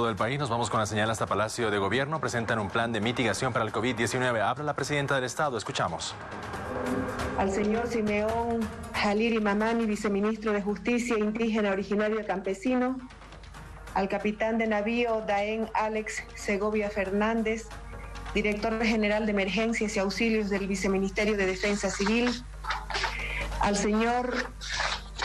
Todo el país, nos vamos con la señal hasta Palacio de Gobierno. Presentan un plan de mitigación para el COVID-19. Habla la presidenta del Estado. Escuchamos. Al señor Simeón Jaliri Mamani, viceministro de Justicia Indígena Originario Campesino. Al capitán de navío Daén Alex Segovia Fernández, director general de Emergencias y Auxilios del Viceministerio de Defensa Civil. Al señor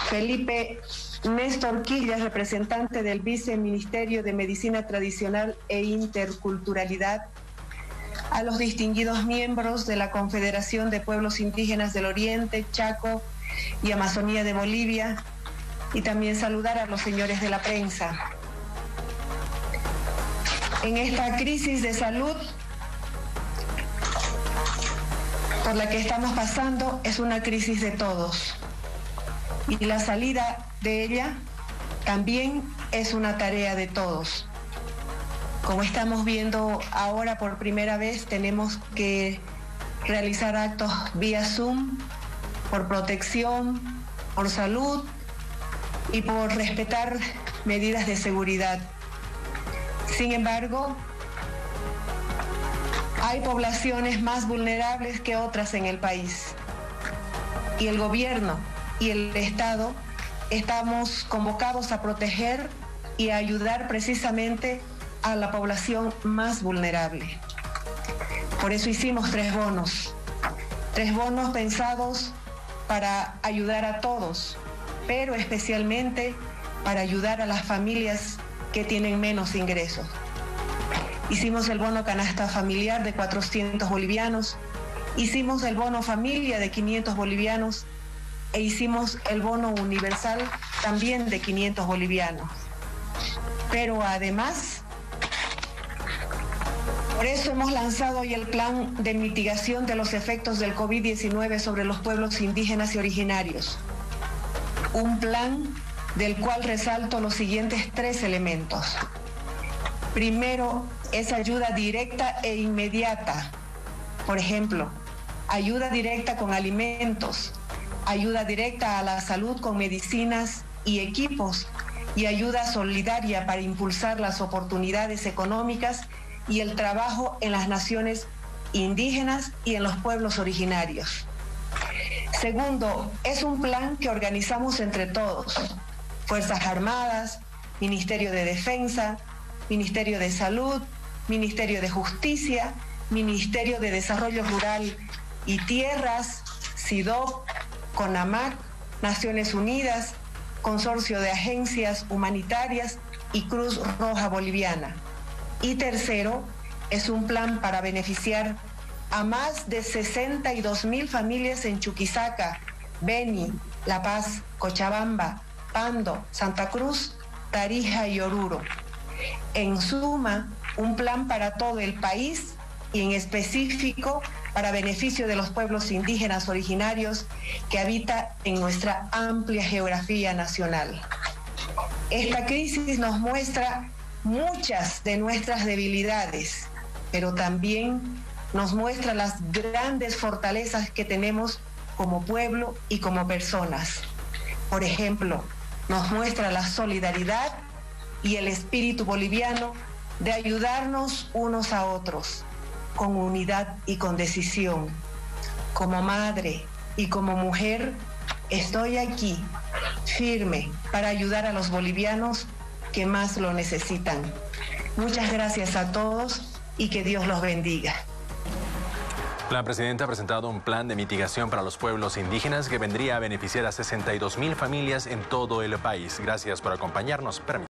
Felipe Néstor Quillas, representante del Viceministerio de Medicina Tradicional e Interculturalidad, a los distinguidos miembros de la Confederación de Pueblos Indígenas del Oriente, Chaco y Amazonía de Bolivia, y también saludar a los señores de la prensa. En esta crisis de salud por la que estamos pasando es una crisis de todos y la salida de ella también es una tarea de todos. Como estamos viendo ahora por primera vez, tenemos que realizar actos vía Zoom por protección, por salud y por respetar medidas de seguridad. Sin embargo, hay poblaciones más vulnerables que otras en el país y el gobierno y el Estado estamos convocados a proteger y a ayudar precisamente a la población más vulnerable. Por eso hicimos tres bonos, tres bonos pensados para ayudar a todos, pero especialmente para ayudar a las familias que tienen menos ingresos. Hicimos el bono canasta familiar de 400 bolivianos, hicimos el bono familia de 500 bolivianos e hicimos el bono universal también de 500 bolivianos. Pero además, por eso hemos lanzado hoy el plan de mitigación de los efectos del COVID-19 sobre los pueblos indígenas y originarios. Un plan del cual resalto los siguientes tres elementos. Primero, es ayuda directa e inmediata. Por ejemplo, ayuda directa con alimentos, ayuda directa a la salud con medicinas y equipos y ayuda solidaria para impulsar las oportunidades económicas y el trabajo en las naciones indígenas y en los pueblos originarios. Segundo, es un plan que organizamos entre todos, Fuerzas Armadas, Ministerio de Defensa, Ministerio de Salud, Ministerio de Justicia, Ministerio de Desarrollo Rural y Tierras, SIDOC, CONAMAC, Naciones Unidas, Consorcio de Agencias Humanitarias y Cruz Roja Boliviana. Y tercero, es un plan para beneficiar a más de 62 mil familias en Chuquisaca, Beni, La Paz, Cochabamba, Pando, Santa Cruz, Tarija y Oruro. En suma, un plan para todo el país y en específico para beneficio de los pueblos indígenas originarios que habitan en nuestra amplia geografía nacional. Esta crisis nos muestra muchas de nuestras debilidades, pero también nos muestra las grandes fortalezas que tenemos como pueblo y como personas. Por ejemplo, nos muestra la solidaridad y el espíritu boliviano de ayudarnos unos a otros con unidad y con decisión. Como madre y como mujer, estoy aquí, firme, para ayudar a los bolivianos que más lo necesitan. Muchas gracias a todos y que Dios los bendiga. La presidenta ha presentado un plan de mitigación para los pueblos indígenas que vendría a beneficiar a 62 mil familias en todo el país. Gracias por acompañarnos.